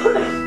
Ha ha ha!